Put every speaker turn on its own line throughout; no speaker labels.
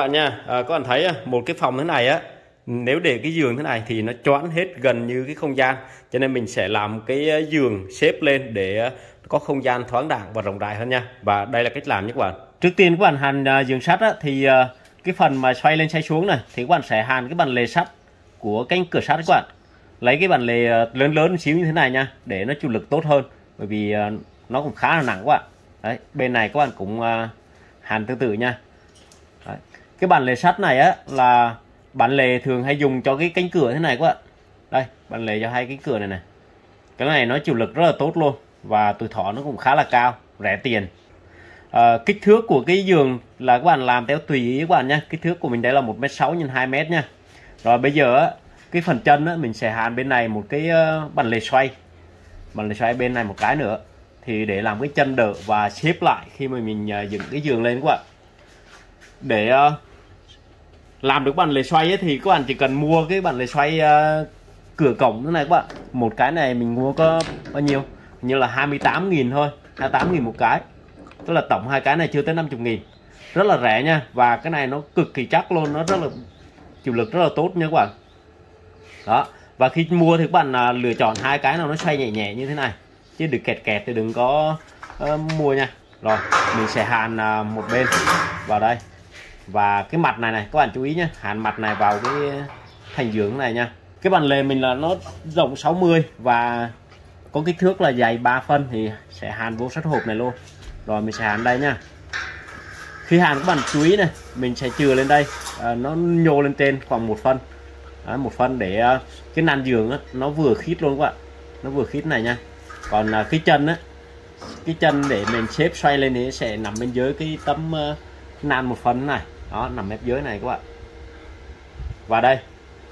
bạn nha à, các bạn thấy một cái phòng thế này á nếu để cái giường thế này thì nó choán hết gần như cái không gian. Cho nên mình sẽ làm cái à, giường xếp lên để à, có không gian thoáng đẳng và rộng rãi hơn nha. Và đây là cách làm nhé các bạn. Trước tiên các bạn hàn à, giường sắt á, thì cái phần mà xoay lên xoay xuống này thì các bạn sẽ hàn cái bàn lề sắt của cánh cửa sắt các bạn. Lấy cái bàn lề lớn lớn lớn xíu như thế này nha để nó chịu lực tốt hơn. Bởi vì nó cũng khá là nặng quá. đấy bên này các bạn cũng hàn tương tự nha. Đấy cái bản lề sắt này á là bản lề thường hay dùng cho cái cánh cửa thế này các bạn. Đây bản lề cho hai cánh cửa này này. Cái này nó chịu lực rất là tốt luôn và tuổi thọ nó cũng khá là cao rẻ tiền. À, kích thước của cái giường là các bạn làm theo tùy ý các bạn nhé kích thước của mình đây là một m sáu x hai m nha rồi bây giờ cái phần chân á, mình sẽ hàn bên này một cái ờ, bàn lề xoay. Bàn lề xoay bên này một cái nữa. Thì để làm cái chân đỡ và xếp lại khi mà mình ờ, dựng cái giường lên các bạn. Để uh, làm được bàn lề xoay ấy, thì các bạn chỉ cần mua cái bàn lề xoay uh, cửa cổng thế này các bạn. Một cái này mình mua có bao nhiêu? Như là 28.000 thôi 28.000 một cái. Tức là tổng hai cái này chưa tới 50.000 rất là rẻ nha và cái này nó cực kỳ chắc luôn nó rất là chịu lực rất là tốt nha các bạn. Đó và khi mua thì các bạn à, lựa chọn hai cái nào nó xoay nhẹ nhẹ như thế này. Chứ đừng kẹt kẹt thì đừng có uh, mua nha. Rồi mình sẽ hàn uh, một bên vào đây và cái mặt này này các bạn chú ý nhé hàn mặt này vào cái thành giường này nha. Cái bàn lề mình là nó rộng 60 và có kích thước là dày 3 phân thì sẽ hàn vô sắt hộp này luôn. Rồi mình sẽ hàn đây nha. Khi hàn các bạn chú ý này mình sẽ chừa lên đây. À, nó nhô lên trên khoảng một phân. Đó, một phân để à, cái nàn giường á, nó vừa khít luôn các bạn. Nó vừa khít này nha. Còn à, cái chân á cái chân để mình xếp xoay lên thì sẽ nằm bên dưới cái tấm à, uh, nan một phân này đó, nằm mép dưới này các bạn. Và đây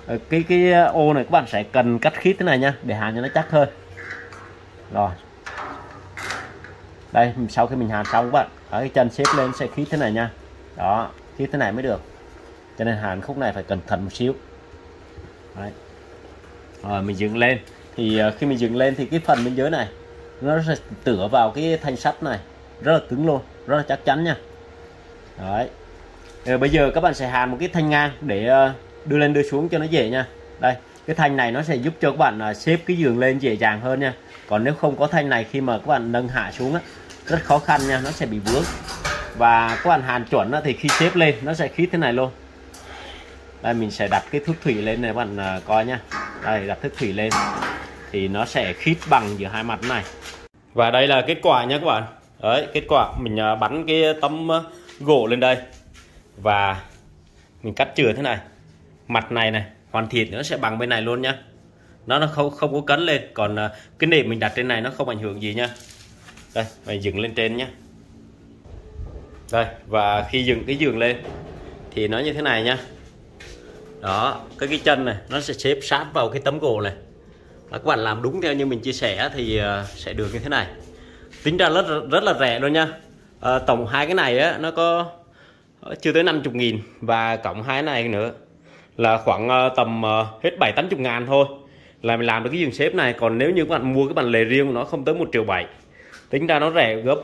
ờ, cái cái ờ, ô này các bạn sẽ cần cắt khít thế này nha, để hàn cho nó chắc hơn. Rồi. Đây, sau khi mình hàn xong các bạn, ở cái chân xếp lên sẽ khít thế này nha. Đó, khít thế này mới được. Cho nên hàn khúc này phải cẩn thận một xíu. Đấy. rồi, mình dựng lên. Thì ờ, khi mình dựng lên thì cái phần bên dưới này, nó sẽ tựa vào cái thanh sắt này. Rất là cứng luôn, rất là chắc chắn nha. Đấy rồi bây giờ các bạn sẽ hàn một cái thanh ngang để ờ, đưa lên, đưa xuống cho nó dễ nha. Đây, cái thanh này nó sẽ giúp cho các bạn ờ, xếp cái giường lên dễ dàng hơn nha. Còn nếu không có thanh này khi mà các bạn nâng hạ xuống á, rất khó khăn nha, nó sẽ bị vướng. Và các bạn hàn chuẩn thì khi xếp lên, nó sẽ khít thế này luôn. Đây, mình sẽ đặt cái thước thủy lên này các bạn coi nha. Đây, đặt thước thủy lên. Thì nó sẽ khít bằng giữa hai mặt này. Và đây là kết quả nha các bạn. Đấy, kết quả, mình bắn cái tấm gỗ lên đây và mình cắt chừa thế này. Mặt này này hoàn thiện nó sẽ bằng bên này luôn nhá. Nó nó không không có cấn lên. Còn à, cái nệm mình đặt trên này nó không ảnh hưởng gì nhá. Đây mình dựng lên trên nhá. Đây và khi dựng cái giường lên thì nó như thế này nhá. Đó cái cái chân này nó sẽ xếp sát vào cái tấm gỗ này. Và các bạn làm đúng theo như mình chia sẻ thì à, sẽ được như thế này. Tính ra rất rất là rẻ luôn nhá. À, tổng hai cái này á nó có Ờ, chưa tới 50 nghìn và cộng hai này nữa là khoảng ờ, tầm ờ, hết 7 80 ngàn thôi là mình làm được cái giường xếp này. Còn nếu như các bạn mua cái bàn lề riêng nó không tới 1 triệu 7 tính ra nó rẻ gấp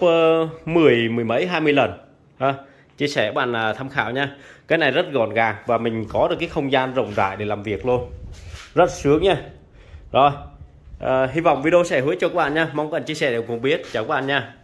10 mười mấy 20 lần. Ha chia sẻ bạn à, tham khảo nha. Cái này rất gọn gàng và mình có được cái không gian rộng rãi để làm việc luôn. Rất sướng nha. Rồi à, hy vọng video sẽ hữu ích cho các bạn nha. Mong các bạn chia sẻ để cùng biết. Chào các bạn nha.